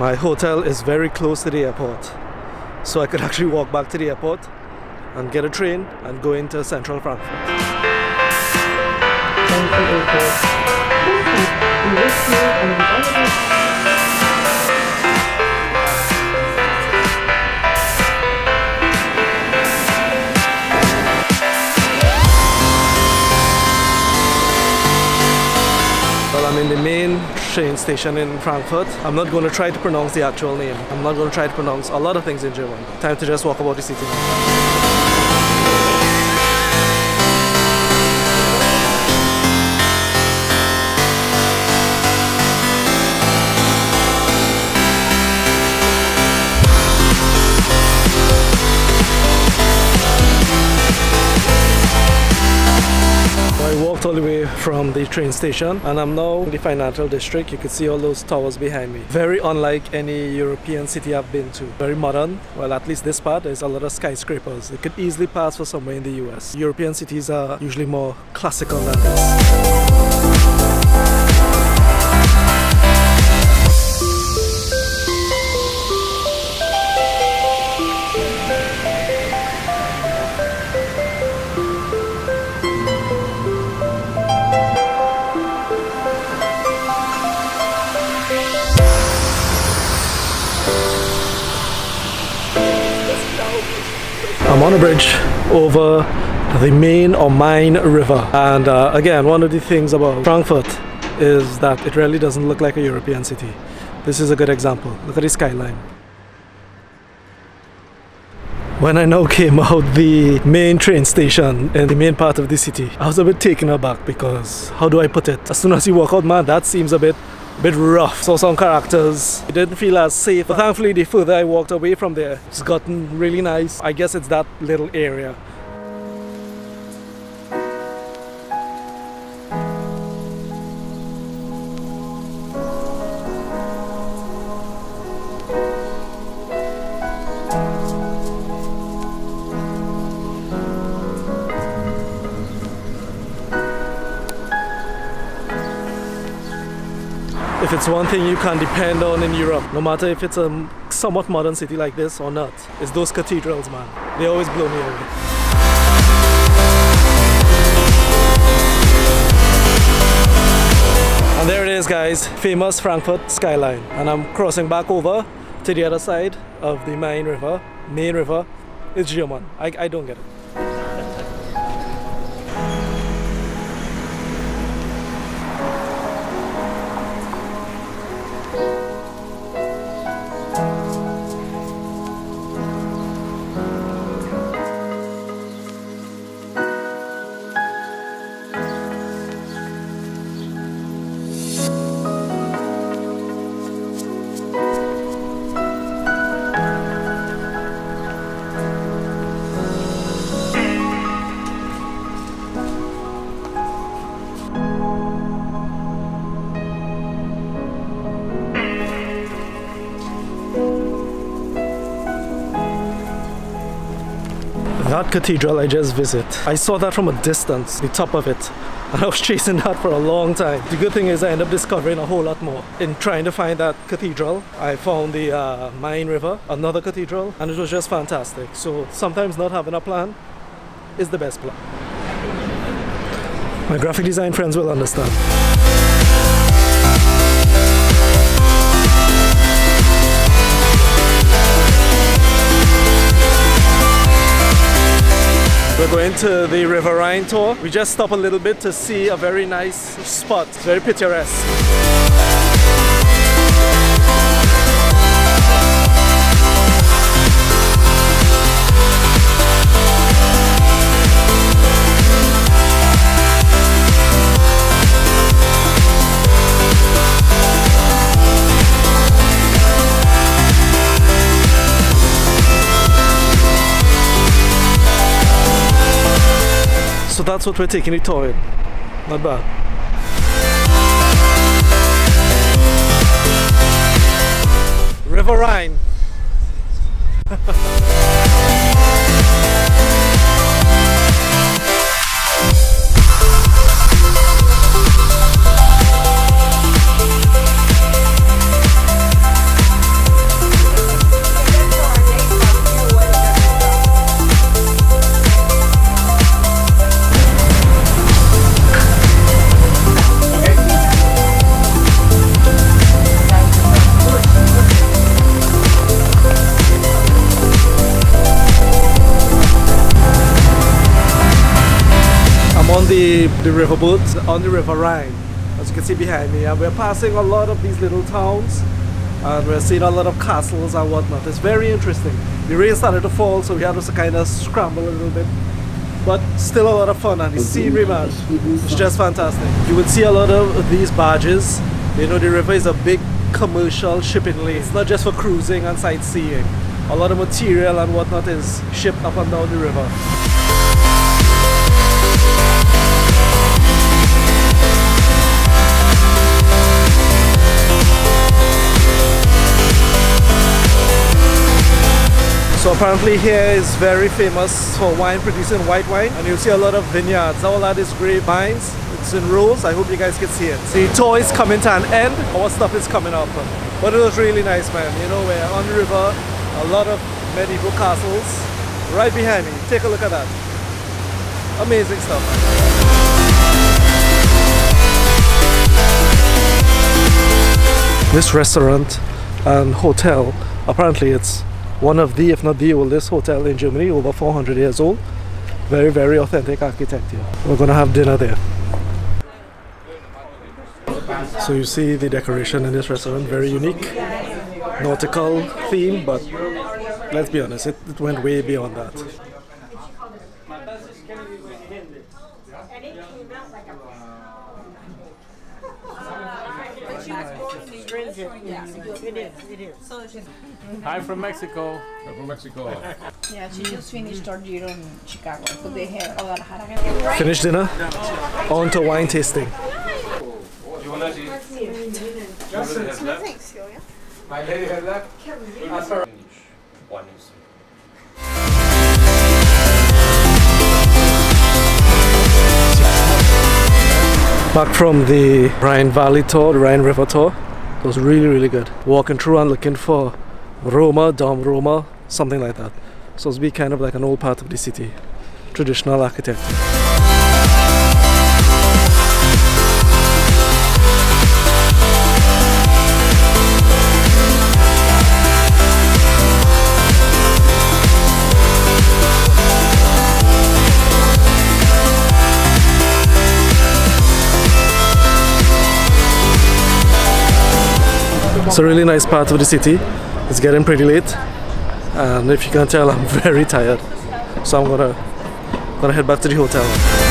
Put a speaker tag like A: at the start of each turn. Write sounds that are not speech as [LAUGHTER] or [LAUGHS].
A: My hotel is very close to the airport, so I could [LAUGHS] actually walk back to the airport and get a train and go into central Frankfurt. Main train station in Frankfurt. I'm not going to try to pronounce the actual name. I'm not going to try to pronounce a lot of things in German. Time to just walk about the city. I walked all the way from the train station and I'm now in the financial district. You can see all those towers behind me. Very unlike any European city I've been to. Very modern. Well, at least this part, there's a lot of skyscrapers. It could easily pass for somewhere in the US. European cities are usually more classical than this. I'm on a bridge over the Main or Main River. And uh, again, one of the things about Frankfurt is that it really doesn't look like a European city. This is a good example. Look at the skyline. When I now [LAUGHS] came out the main train station in the main part of the city, I was a bit taken aback because, how do I put it? As soon as you walk out, man, that seems a bit bit rough. Saw some characters. It didn't feel as safe. But thankfully, the further I walked away from there, it's gotten really nice. I guess it's that little area. It's one thing you can depend on in Europe, no matter if it's a somewhat modern city like this or not, it's those cathedrals, man. They always blow me away. And there it is, guys, famous Frankfurt skyline. And I'm crossing back over to the other side of the Main River, Main River. It's German. I, I don't get it. That cathedral I just visit, I saw that from a distance, the top of it. And [LAUGHS] I was chasing that for a long time. The good thing is I ended up discovering a whole lot more. In trying to find that cathedral, I found the uh, Main River, another cathedral, and it was just fantastic. So sometimes not having a plan is the best plan. My graphic design friends will understand. We're going to the River Rhine tour. We just stop a little bit to see a very nice spot. It's very picturesque. That's what we're taking the tour in. Not bad. River Rhine. [LAUGHS] the, the riverboat on the River Rhine, as you can see behind me, and we're passing a lot of these little towns and we're seeing a lot of castles and whatnot. It's very interesting. The rain started to fall, so we had to kind of scramble a little bit. But still a lot of fun and the scenery man, it's just fantastic. You would see a lot of these barges. You know the river is a big commercial shipping lane. It's not just for cruising and sightseeing. A lot of material and whatnot is shipped up and down the river. So apparently here is very famous for wine, producing white wine. And you'll see a lot of vineyards. All that is grapevines. It's in rows. I hope you guys can see it. The tour is coming to an end. Our stuff is coming up. But it was really nice, man. You know, we're on the river. A lot of medieval castles right behind me. Take a look at that. Amazing stuff. This restaurant and hotel, apparently it's one of the, if not the oldest hotel in Germany, over 400 years old. Very, very authentic architecture. We're gonna have dinner there. So you see the decoration in this restaurant, very unique. Nautical theme, but let's be honest, it, it went way beyond that.
B: It is, it is. I'm from Mexico.
C: I'm from Mexico.
D: Yeah, she just finished her year in Chicago, but they had Guadalajara.
A: Finished dinner, on to wine tasting.
D: Thanks, Celia.
C: My lady has that?
B: One is.
A: Back from the Rhine Valley tour, the Rhine River tour. It was really, really good. Walking through and looking for Römer, Dom Römer, something like that. So it's be kind of like an old part of the city. Traditional architecture. It's a really nice part of the city. It's getting pretty late, and if you can tell, I'm [LAUGHS] very tired. So I'm gonna gonna head back to the hotel.